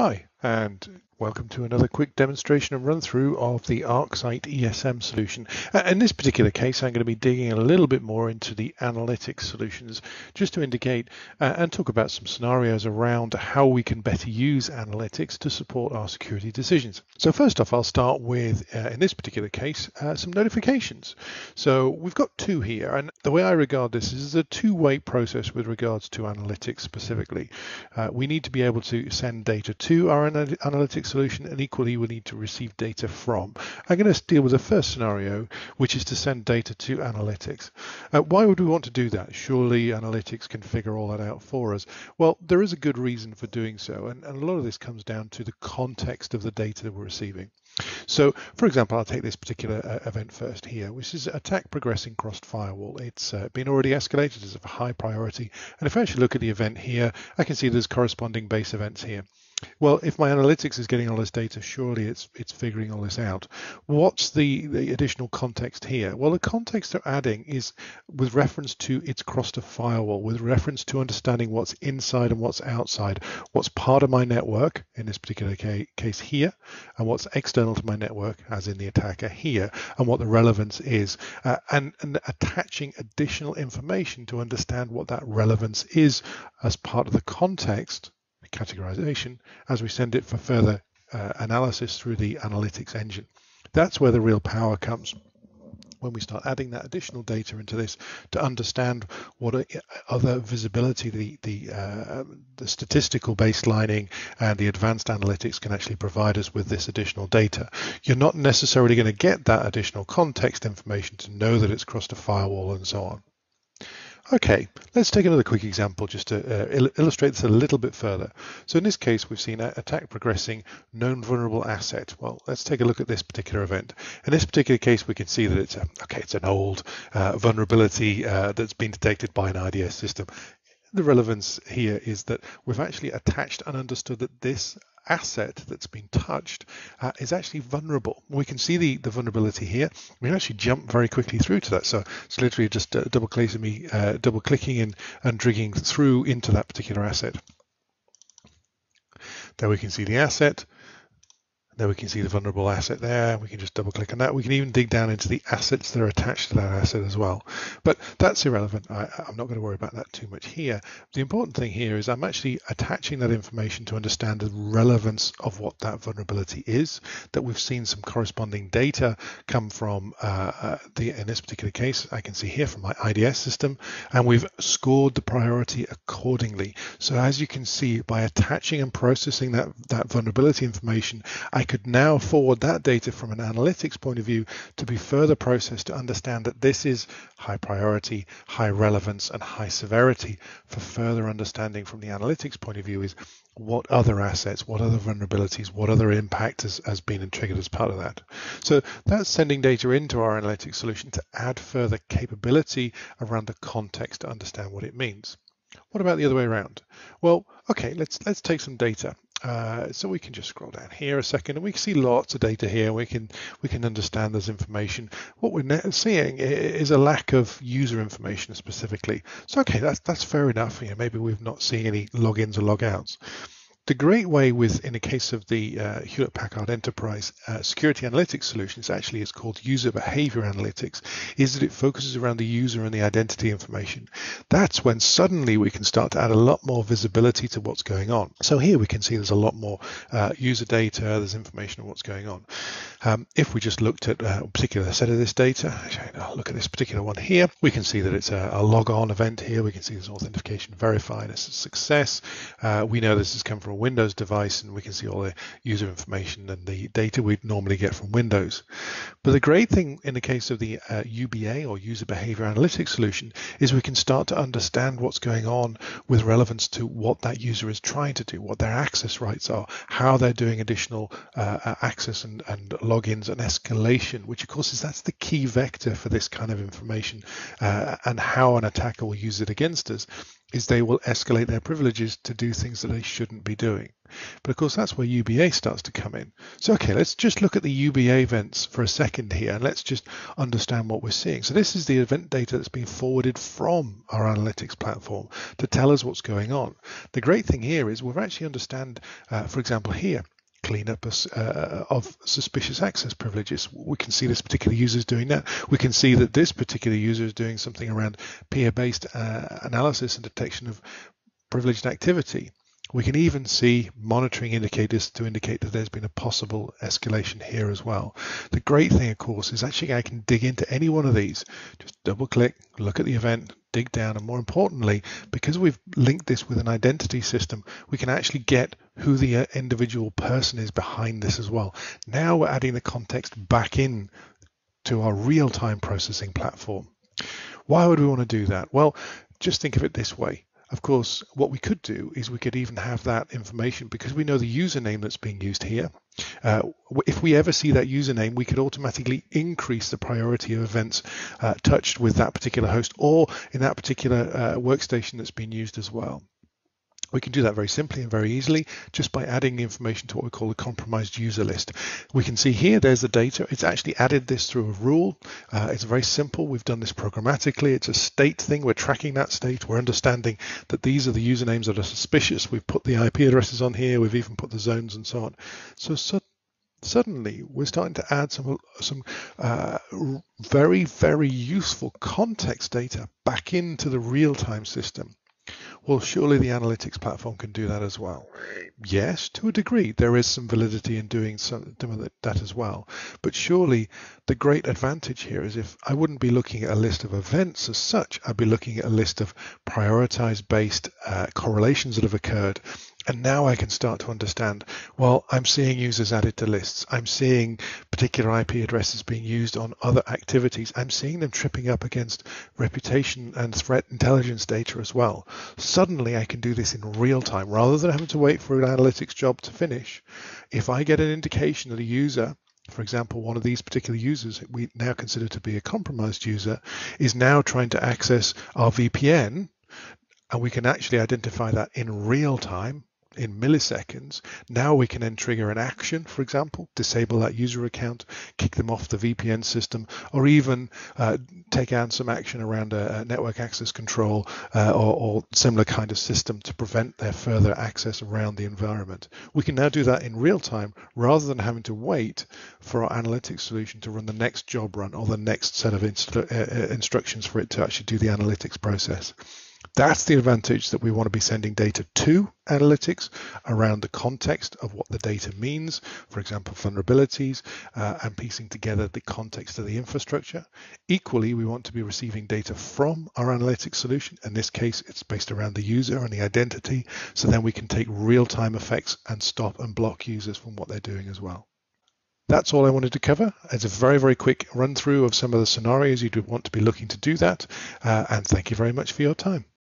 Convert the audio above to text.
Hi, and welcome to another quick demonstration and run through of the ArcSight ESM solution. Uh, in this particular case, I'm going to be digging a little bit more into the analytics solutions just to indicate uh, and talk about some scenarios around how we can better use analytics to support our security decisions. So first off, I'll start with, uh, in this particular case, uh, some notifications. So we've got two here, and the way I regard this is a two-way process with regards to analytics specifically. Uh, we need to be able to send data to our analytics solution and equally we need to receive data from. I'm going to deal with the first scenario, which is to send data to analytics. Uh, why would we want to do that? Surely analytics can figure all that out for us. Well, there is a good reason for doing so, and, and a lot of this comes down to the context of the data that we're receiving. So, for example, I'll take this particular uh, event first here, which is attack progressing crossed firewall. It's uh, been already escalated as a high priority. And if I actually look at the event here, I can see there's corresponding base events here. Well, if my analytics is getting all this data, surely it's it's figuring all this out. What's the, the additional context here? Well, the context they're adding is with reference to its crossed a firewall, with reference to understanding what's inside and what's outside, what's part of my network in this particular case here, and what's external to my network, as in the attacker here, and what the relevance is, uh, and, and attaching additional information to understand what that relevance is as part of the context categorization as we send it for further uh, analysis through the analytics engine. That's where the real power comes when we start adding that additional data into this to understand what other visibility the the, uh, the statistical baselining and the advanced analytics can actually provide us with this additional data. You're not necessarily going to get that additional context information to know that it's crossed a firewall and so on. Okay, let's take another quick example just to uh, il illustrate this a little bit further. So in this case, we've seen an attack progressing, known vulnerable asset. Well, let's take a look at this particular event. In this particular case, we can see that it's a, okay, it's an old uh, vulnerability uh, that's been detected by an IDS system. The relevance here is that we've actually attached and understood that this asset that's been touched uh, is actually vulnerable. We can see the, the vulnerability here. We can actually jump very quickly through to that. So it's literally just uh, double clicking me, uh, double clicking and, and dragging through into that particular asset. There we can see the asset. There we can see the vulnerable asset there. We can just double click on that. We can even dig down into the assets that are attached to that asset as well. But that's irrelevant. I, am not going to worry about that too much here. The important thing here is I'm actually attaching that information to understand the relevance of what that vulnerability is, that we've seen some corresponding data come from uh, uh, the, in this particular case, I can see here from my IDS system, and we've scored the priority accordingly. So as you can see, by attaching and processing that, that vulnerability information, I could now forward that data from an analytics point of view to be further processed to understand that this is high priority, high relevance, and high severity. For further understanding from the analytics point of view is what other assets, what other vulnerabilities, what other impact has, has been triggered as part of that. So that's sending data into our analytics solution to add further capability around the context to understand what it means. What about the other way around? Well, okay, let's let's take some data uh, so we can just scroll down here a second and we can see lots of data here. We can we can understand this information. What we're seeing is a lack of user information specifically. So okay, that's that's fair enough. You know, maybe we've not seen any logins or logouts. The great way with, in the case of the uh, Hewlett Packard Enterprise uh, Security Analytics Solutions, actually is called User Behavior Analytics, is that it focuses around the user and the identity information. That's when suddenly we can start to add a lot more visibility to what's going on. So here we can see there's a lot more uh, user data, there's information on what's going on. Um, if we just looked at uh, a particular set of this data, I'll look at this particular one here, we can see that it's a, a log on event here. We can see there's authentication verified as a success. Uh, we know this has come from a Windows device and we can see all the user information and the data we'd normally get from Windows. But the great thing in the case of the uh, UBA or User Behavior Analytics solution is we can start to understand what's going on with relevance to what that user is trying to do, what their access rights are, how they're doing additional uh, access and, and logins and escalation, which of course is that's the key vector for this kind of information uh, and how an attacker will use it against us is they will escalate their privileges to do things that they shouldn't be doing. But of course, that's where UBA starts to come in. So, okay, let's just look at the UBA events for a second here and let's just understand what we're seeing. So this is the event data that's being forwarded from our analytics platform to tell us what's going on. The great thing here is we've actually understand, uh, for example, here, cleanup uh, of suspicious access privileges. We can see this particular user is doing that. We can see that this particular user is doing something around peer-based uh, analysis and detection of privileged activity. We can even see monitoring indicators to indicate that there's been a possible escalation here as well. The great thing, of course, is actually I can dig into any one of these. Just double click, look at the event, dig down, and more importantly, because we've linked this with an identity system, we can actually get who the uh, individual person is behind this as well. Now we're adding the context back in to our real-time processing platform. Why would we want to do that? Well, just think of it this way. Of course, what we could do is we could even have that information because we know the username that's being used here. Uh, if we ever see that username, we could automatically increase the priority of events uh, touched with that particular host or in that particular uh, workstation that's been used as well. We can do that very simply and very easily just by adding information to what we call a compromised user list. We can see here, there's the data. It's actually added this through a rule. Uh, it's very simple. We've done this programmatically. It's a state thing. We're tracking that state. We're understanding that these are the usernames that are suspicious. We've put the IP addresses on here. We've even put the zones and so on. So, so suddenly we're starting to add some some uh, very very useful context data back into the real-time system well, surely the analytics platform can do that as well. Yes, to a degree, there is some validity in doing some, that as well. But surely the great advantage here is if I wouldn't be looking at a list of events as such, I'd be looking at a list of prioritized based uh, correlations that have occurred and now I can start to understand, well, I'm seeing users added to lists. I'm seeing particular IP addresses being used on other activities. I'm seeing them tripping up against reputation and threat intelligence data as well. Suddenly I can do this in real time rather than having to wait for an analytics job to finish. If I get an indication that a user for example, one of these particular users we now consider to be a compromised user is now trying to access our VPN and we can actually identify that in real time in milliseconds. Now we can then trigger an action, for example, disable that user account, kick them off the VPN system, or even uh, take out some action around a, a network access control uh, or, or, similar kind of system to prevent their further access around the environment. We can now do that in real time rather than having to wait for our analytics solution to run the next job run or the next set of instru- uh, uh instructions for it to actually do the analytics process. That's the advantage that we want to be sending data to analytics around the context of what the data means, for example, vulnerabilities, uh, and piecing together the context of the infrastructure. Equally, we want to be receiving data from our analytics solution. In this case, it's based around the user and the identity, so then we can take real-time effects and stop and block users from what they're doing as well. That's all I wanted to cover. It's a very, very quick run through of some of the scenarios you'd want to be looking to do that. Uh, and thank you very much for your time.